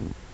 Mm-hmm.